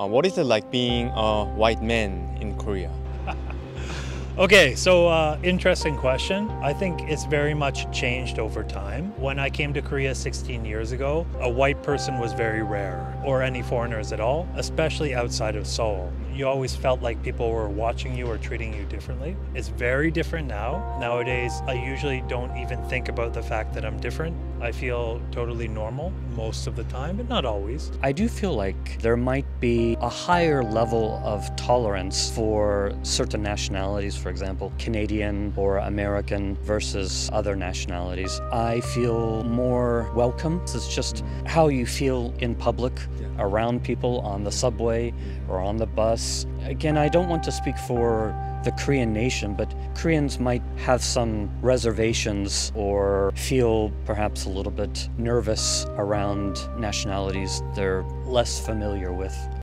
Uh, what is it like being a white man in Korea? Okay, so uh, interesting question. I think it's very much changed over time. When I came to Korea 16 years ago, a white person was very rare, or any foreigners at all, especially outside of Seoul. You always felt like people were watching you or treating you differently. It's very different now. Nowadays, I usually don't even think about the fact that I'm different. I feel totally normal most of the time, but not always. I do feel like there might be a higher level of tolerance for certain nationalities, for example, Canadian or American versus other nationalities. I feel more welcome. It's just how you feel in public around people on the subway or on the bus. Again, I don't want to speak for the Korean nation, but Koreans might have some reservations or feel perhaps a little bit nervous around nationalities they're less familiar with.